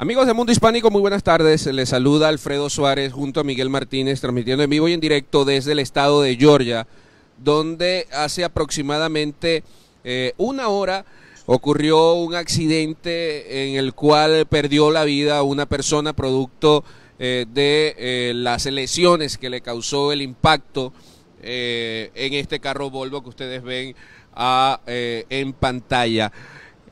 Amigos de Mundo Hispánico, muy buenas tardes. Les saluda Alfredo Suárez junto a Miguel Martínez, transmitiendo en vivo y en directo desde el estado de Georgia, donde hace aproximadamente eh, una hora ocurrió un accidente en el cual perdió la vida una persona producto eh, de eh, las lesiones que le causó el impacto en este carro Volvo que ustedes ven ah, en pantalla.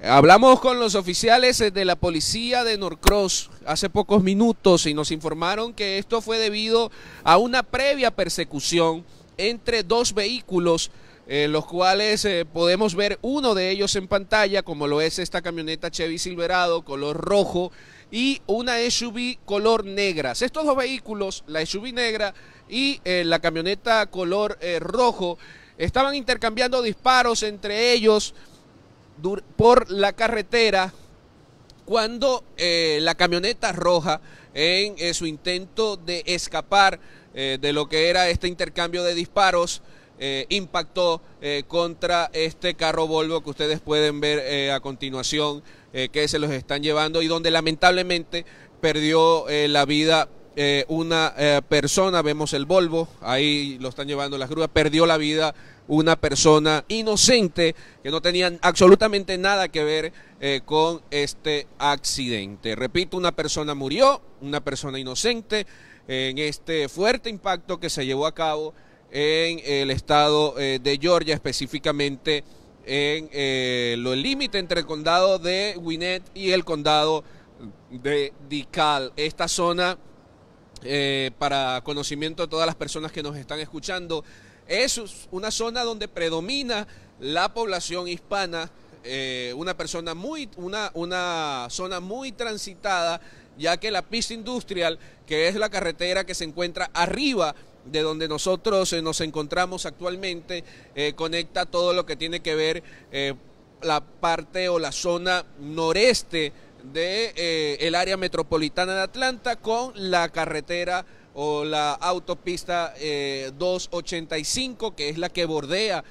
Hablamos con los oficiales de la policía de Norcross hace pocos minutos y nos informaron que esto fue debido a una previa persecución entre dos vehículos, en los cuales eh, podemos ver uno de ellos en pantalla, como lo es esta camioneta Chevy Silverado color rojo y una SUV color negra. Estos dos vehículos, la SUV negra y eh, la camioneta color eh, rojo, estaban intercambiando disparos entre ellos por la carretera cuando eh, la camioneta roja en eh, su intento de escapar eh, de lo que era este intercambio de disparos impactó contra este carro Volvo que ustedes pueden ver a continuación que se los están llevando y donde lamentablemente perdió la vida una persona, vemos el Volvo, ahí lo están llevando las grúas, perdió la vida una persona inocente que no tenía absolutamente nada que ver eh, con este accidente. Repito, una persona murió, una persona inocente en este fuerte impacto que se llevó a cabo en el estado eh, de Georgia, específicamente en eh, el límite entre el condado de Gwinnett y el condado de DeKalb. Esta zona, para conocimiento de todas las personas que nos están escuchando, es una zona donde predomina la población hispana, eh, una persona muy, una, una zona muy transitada, ya que la pista industrial, que es la carretera que se encuentra arriba de donde nosotros eh, nos encontramos actualmente, eh, conecta todo lo que tiene que ver la parte o la zona noreste de el área metropolitana de Atlanta con la carretera o la autopista 285, eh, que es la que bordea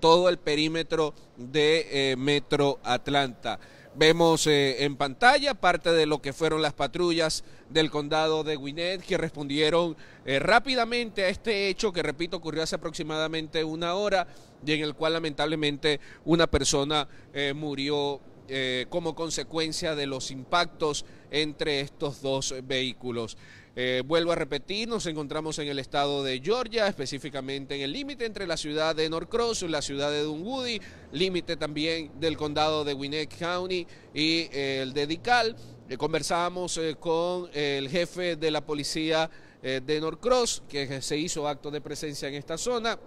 todo el perímetro de eh, Metro Atlanta. Vemos eh, en pantalla parte de lo que fueron las patrullas del condado de Gwinnett que respondieron rápidamente a este hecho que, repito, ocurrió hace aproximadamente una hora y en el cual lamentablemente una persona murió como consecuencia de los impactos entre estos dos vehículos. Eh, vuelvo a repetir, nos encontramos en el estado de Georgia, específicamente en el límite entre la ciudad de Norcross y la ciudad de Dunwoody, límite también del condado de Gwinnett County y eh, el de DeKalb. Eh, conversamos con el jefe de la policía de Norcross, que se hizo acto de presencia en esta zona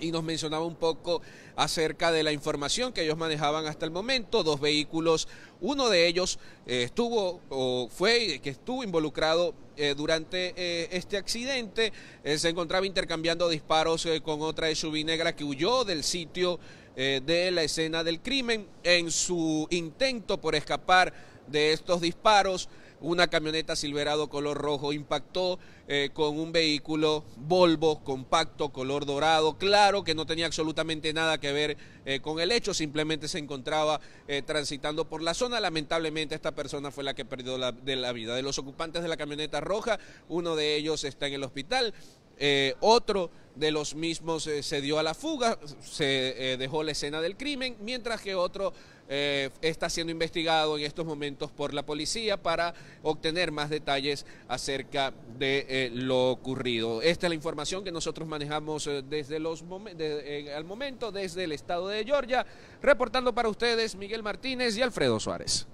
y nos mencionaba un poco acerca de la información que ellos manejaban hasta el momento. Dos vehículos, uno de ellos eh, estuvo o fue que estuvo involucrado eh, durante eh, este accidente. se encontraba intercambiando disparos con otra SUV negra que huyó del sitio de la escena del crimen en su intento por escapar de estos disparos una camioneta Silverado color rojo impactó eh, con un vehículo Volvo compacto color dorado, claro que no tenía absolutamente nada que ver eh, con el hecho, simplemente se encontraba eh, transitando por la zona. Lamentablemente esta persona fue la que perdió la, de la vida. De los ocupantes de la camioneta roja, uno de ellos está en el hospital. Otro de los mismos se dio a la fuga, se dejó la escena del crimen, mientras que otro eh, está siendo investigado en estos momentos por la policía para obtener más detalles acerca de eh, lo ocurrido. Esta es la información que nosotros manejamos eh, desde los al momento desde el estado de Georgia, reportando para ustedes Miguel Martínez y Alfredo Suárez.